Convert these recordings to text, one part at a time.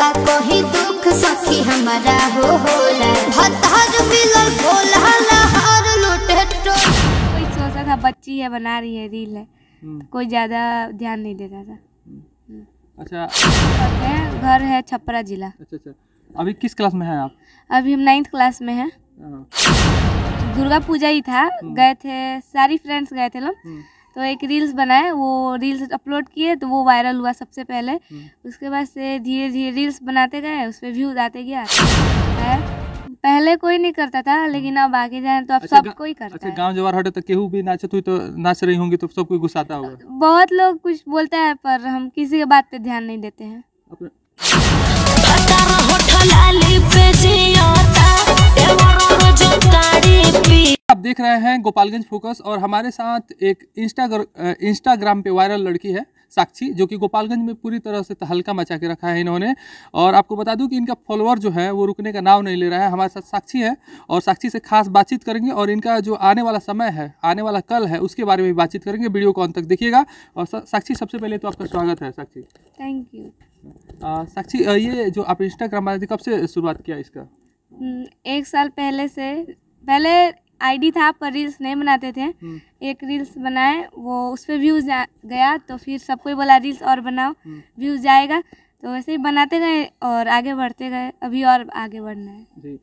का कोई दुख सखी हमारा हो होला भतार मिलल भोला लहर लुटे टो कोई सोचा था बच्ची है बना रही है रील है। हम्म, कोई ज़्यादा ध्यान नहीं देता था। अच्छा। पढ़ते घर है छपरा जिला। अच्छा अच्छा। अभी किस क्लास में हैं आप? अभी हम नाइन्थ क्लास में हैं। हाँ, दुर्गा पूजा ही था। गए थे सारी फ्रेंड्स गए थे लोग हम्म, तो एक रील्स बनाए वो रील्स अपलोड किए तो वो वायरल हुआ सबसे पहले। हम्म। उसके बाद से धीरे धीरे रील्स बनाते गए उस पर व्यूज़ आते गया पहले कोई नहीं करता था लेकिन अब आगे जाए तो अब अच्छा, सब कोई करता अच्छा है। गाँव जवार हटे तो केहू भी नाचत हुई तो नाच रही होंगी तो सब कोई गुस्साता होगा? बहुत लोग कुछ बोलता है पर हम किसी के बात पे ध्यान नहीं देते हैं। अपने आप देख रहे हैं गोपालगंज फोकस और हमारे साथ एक इंस्टाग्र इंस्टाग्राम पे वायरल लड़की है साक्षी जो कि गोपालगंज में पूरी तरह से तहलका मचा के रखा है इन्होंने। और आपको बता दूँ कि इनका फॉलोअर जो है वो रुकने का नाम नहीं ले रहा है। हमारे साथ साक्षी है और साक्षी से खास बातचीत करेंगे और इनका जो आने वाला समय है आने वाला कल है उसके बारे में भी बातचीत करेंगे। वीडियो को अंत तक देखिएगा। और साक्षी सबसे पहले तो आपका स्वागत है साक्षी। थैंक यू साक्षी ये जो आप इंस्टाग्राम बनाती कब से शुरुआत किया इसका? एक साल पहले से पहले आईडी था पर रील्स नहीं बनाते थे। हम्म, एक रील्स बनाए वो उस पर व्यूज़ गया तो फिर सबको बोला रील्स और बनाओ हम्म। व्यूज़ जाएगा। तो वैसे ही बनाते गए और आगे बढ़ते गए अभी और आगे बढ़ना है। जी।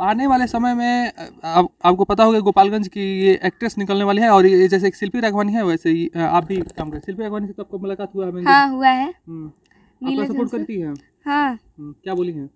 आने वाले समय में आप, आपको पता होगा गोपालगंज की ये एक्ट्रेस निकलने वाली है और ये जैसे एक शिल्पी राघवानी है वैसे ही आप भी काम करें। शिल्पी राघवानी से तो आपको मुलाकात हुआ है हाँ हुआ है। हम्म, आपका सपोर्ट करती है। हाँ। हम्म, क्या बोली हैं?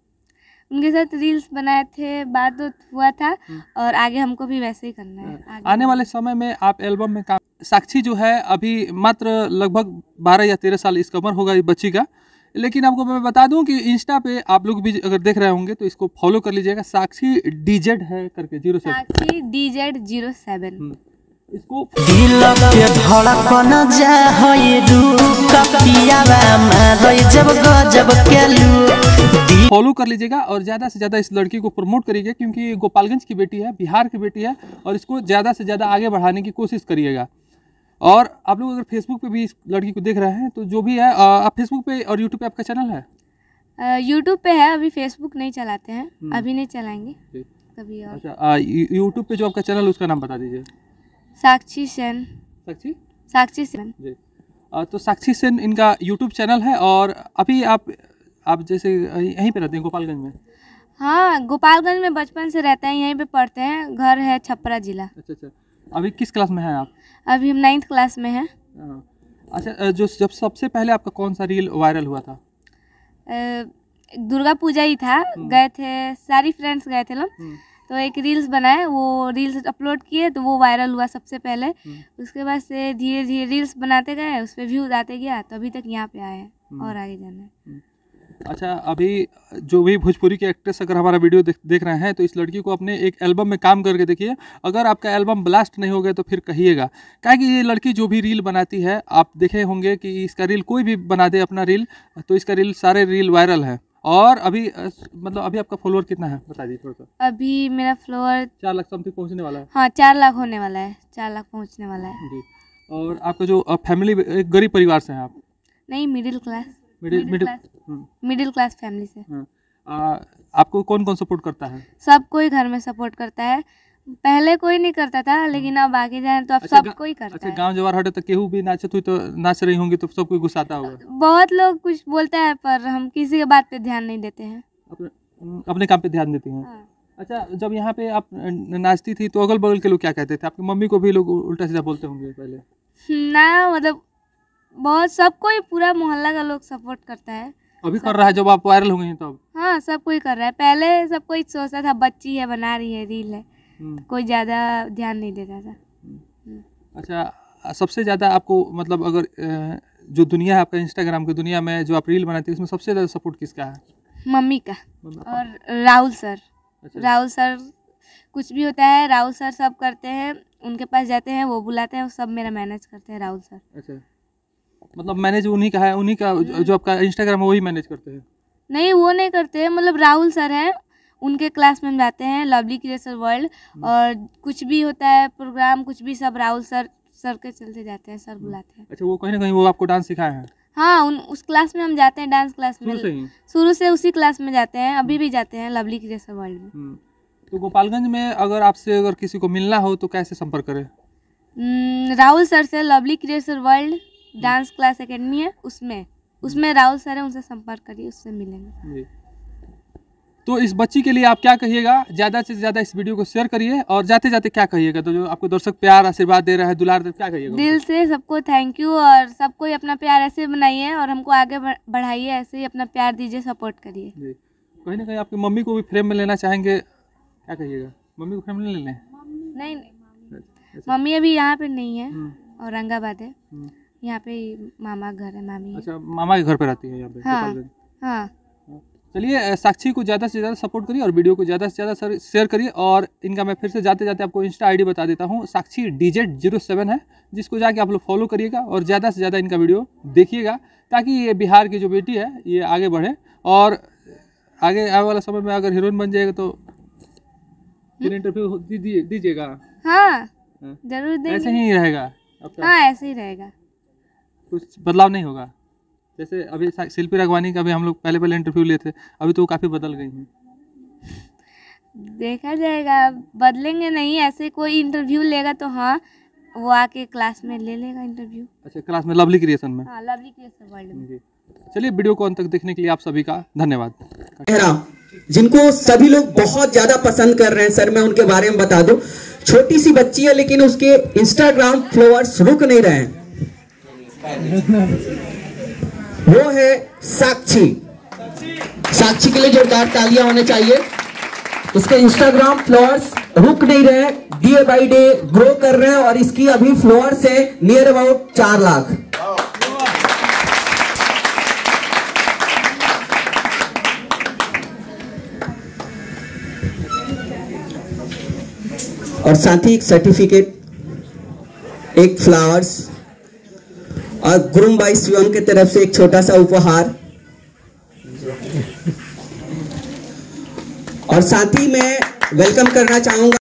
उनके साथ रील्स बनाए थे बात हुआ था और आगे हमको भी वैसे ही करना है आगे। आने वाले समय में आप एल्बम में काम साक्षी जो है अभी मात्र लगभग बारह या तेरह साल इसका उम्र होगा इस बच्ची का। लेकिन आपको मैं बता दूँ कि इंस्टा पे आप लोग भी अगर देख रहे होंगे तो इसको फॉलो कर लीजिएगा। साक्षी डीजेड है करके zero seven Sakshi D Z zero seven हम्म, इसको दिल के धड़कन जा रूप कपियावा मारै जब गजब के लू फॉलो कर लीजिएगा और ज़्यादा से ज़्यादा इस लड़की को प्रमोट करिएगा क्योंकि ये गोपालगंज की बेटी है बिहार की बेटी है और इसको ज़्यादा से ज़्यादा आगे बढ़ाने की कोशिश करिएगा। और आप लोग अगर फेसबुक पे भी इस लड़की को देख रहे हैं तो जो भी है आप फेसबुक पे और यूट्यूब पे आपका चैनल है? यूट्यूब पे है अभी फेसबुक नहीं चलाते हैं अभी नहीं चलाएँगे कभी और। अच्छा यूट्यूब पे जो आपका चैनल है उसका नाम बता दीजिए। साक्षी सेन। साक्षी? साक्षी सेन। जी। तो साक्षी सेन इनका यूट्यूब चैनल है और अभी आप आप जैसे यहीं पे रहते हैं गोपालगंज में? हाँ गोपालगंज में बचपन से रहते हैं यहीं पे पढ़ते हैं। घर है छपरा जिला। अच्छा अच्छा। अभी किस क्लास में हैं आप? अभी हम नाइन्थ क्लास में हैं। अच्छा जो जब सबसे पहले आपका कौन सा रील वायरल हुआ था? दुर्गा पूजा ही था। गए थे सारी फ्रेंड्स गए थे लोग। हम्म, तो एक रील्स बनाए वो रील्स अपलोड किए तो वो वायरल हुआ सबसे पहले। हम्म। उसके बाद से धीरे धीरे रील्स बनाते गए उस पर व्यूज़ आते गया तो अभी तक यहाँ पे आए और आगे जाना है। अच्छा अभी जो भी भोजपुरी के एक्ट्रेस अगर हमारा वीडियो देख देख रहे हैं तो इस लड़की को अपने एक एल्बम में काम करके देखिए। अगर आपका एल्बम ब्लास्ट नहीं हो गया तो फिर कहिएगा। क्या कि ये लड़की जो भी रील बनाती है आप देखे होंगे कि इसका रील कोई भी बना दे अपना रील तो इसका रील सारे रील वायरल है। और अभी मतलब अभी आपका फॉलोअर कितना है? बता दीजिए थोड़ा सा। अभी मेरा फॉलोअर चार लाख समथिंग पहुँचने वाला है। हाँ चार लाख होने वाला है। चार लाख पहुँचने वाला है। जी। और आपका जो फैमिली एक गरीब परिवार से हैं आप? नहीं middle class middle class middle class family से। हाँ। आपको कौन कौन सपोर्ट करता है? सब कोई घर में सपोर्ट करता है। पहले कोई नहीं करता था लेकिन अब आगे जाए तो अब अच्छा, सब कोई करता अच्छा है। गाँव जवार हटे तो केहू भी नाचत हुई तो नाच रही होंगी तो सब कोई गुस्साता होगा? बहुत लोग कुछ बोलता है पर हम किसी के बात पे ध्यान नहीं देते हैं। अपने अपने काम पे ध्यान देती हैं? हाँ। अच्छा जब यहाँ पे आप नाचती थी तो अगल बगल के लोग क्या कहते थे? आपकी मम्मी को भी लोग उल्टा सीधा बोलते होंगे पहले। ना मतलब बहुत सबको ही पूरा मोहल्ला का लोग सपोर्ट करता है। अभी कर रहा है जब आप वायरल हो गई तब हाँ सब कोई कर रहा है। पहले सब कोई सोचता था बच्ची है बना रही है रील है। हम्म, कोई ज़्यादा ध्यान नहीं देता था। अच्छा सबसे ज़्यादा आपको मतलब अगर जो दुनिया है आपका इंस्टाग्राम की दुनिया में जो आप रील बनाती है उसमें सबसे ज़्यादा सपोर्ट किसका है? मम्मी का। और राहुल सर। अच्छा। राहुल सर कुछ भी होता है राहुल सर सब करते हैं उनके पास जाते हैं वो बुलाते हैं वो सब मेरा मैनेज करते हैं राहुल सर। अच्छा। मतलब मैनेज उन्हीं का है उन्हीं का जो आपका इंस्टाग्राम है वही मैनेज करते हैं? नहीं वो नहीं करते हैं मतलब राहुल सर हैं उनके क्लास में हम जाते हैं लवली क्रिएशन वर्ल्ड और कुछ भी होता है प्रोग्राम कुछ भी सब राहुल सर सर के चलते जाते हैं सर बुलाते हैं। अच्छा वो कहीं ना कहीं वो आपको डांस सिखाए हैं? हाँ उन उस क्लास में हम जाते हैं डांस क्लास में। शुरू से से उसी क्लास में जाते हैं अभी भी जाते हैं लवली क्रिएशन वर्ल्ड में। हम्म। तो गोपालगंज में अगर आपसे अगर किसी को मिलना हो तो कैसे संपर्क करें? हम्म, राहुल सर से lovely creation world dance class academy है उसमें। उसमें राहुल सर है उनसे संपर्क करिए उससे मिलेंगे। जी। तो इस बच्ची के लिए आप क्या कहिएगा? ज़्यादा से ज़्यादा इस वीडियो को शेयर करिए और जाते जाते क्या कहिएगा? तो जो आपको दर्शक प्यार आशीर्वाद दे रहा है दुलार दे क्या कहिएगा? दिल से सबको थैंक यू और सबको अपना प्यार ऐसे बनाइए और हमको आगे बढ़ाइए ऐसे ही अपना प्यार दीजिए सपोर्ट करिए। कहीं ना कहीं आपकी मम्मी को भी फ्रेम में लेना चाहेंगे क्या कहिएगा? मम्मी को फ्रेम में ले लें नहीं नहीं। मम्मी अभी यहाँ पे नहीं है हम्म, औरंगाबाद है। हम्म। यहाँ पे मामा घर है मामी। अच्छा मामा के घर पे रहती है यहाँ पे हाँ। हाँ। चलिए साक्षी को ज़्यादा से ज़्यादा सपोर्ट करिए और वीडियो को ज़्यादा से ज़्यादा शेयर करिए और इनका मैं फिर से जाते जाते आपको इंस्टा आईडी बता देता हूँ। साक्षी डीजेड ज़ीरो सेवन है जिसको जाके आप लोग फॉलो करिएगा और ज़्यादा से ज़्यादा इनका वीडियो देखिएगा ताकि ये बिहार की जो बेटी है ये आगे बढ़े और आगे आने वाला समय में अगर हीरोइन बन जाएगा तो इंटरव्यू दीजिएगा। हाँ हाँ। ज़रूर ऐसे ही रहेगा हाँ ऐसे ही रहेगा। कुछ बदलाव नहीं होगा। जैसे अभी शिल्पी राघवानी का भी हम लोग पहले पहले इंटरव्यू लिए थे अभी तो वो काफ़ी बदल गई हैं। देखा जाएगा बदलेंगे नहीं ऐसे कोई इंटरव्यू लेगा तो हाँ वो आके क्लास में ले लेगा इंटरव्यू अच्छा क्लास में लवली क्रिएशन में। हाँ लवली क्रिएशन वर्ल्ड में। चलिए वीडियो को अंत तक देखने के लिए आप सभी का धन्यवाद। जिनको सभी लोग बहुत ज़्यादा पसंद कर रहे हैं सर मैं उनके बारे में बता दूँ। छोटी सी बच्ची है लेकिन उसके इंस्टाग्राम फॉलोअर्स रुक नहीं रहे हैं। वो है साक्षी। साक्षी के लिए जोरदार तालियाँ होने चाहिए। उसके इंस्टाग्राम फॉलोअर्स रुक नहीं रहे डे बाई डे ग्रो कर रहे हैं और इसकी अभी फॉलोअर्स है नियर अबाउट चार लाख। और साथ ही एक सर्टिफिकेट एक फ्लावर्स और गुरु भाई स्वयं की तरफ़ से एक छोटा सा उपहार। और साथ ही मैं वेलकम करना चाहूँगा।